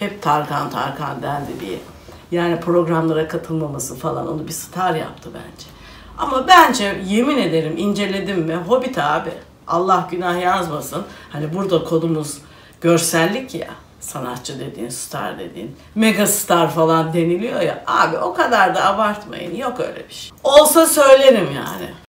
Hep Tarkan Tarkan dendi diye. Yani programlara katılmaması falan onu bir star yaptı bence. Ama bence yemin ederim inceledim mi Hobbit abi Allah günah yazmasın. Hani burada konumuz görsellik ya sanatçı dediğin, star dediğin, mega star falan deniliyor ya. Abi o kadar da abartmayın. Yok öyle bir şey. Olsa söylerim yani.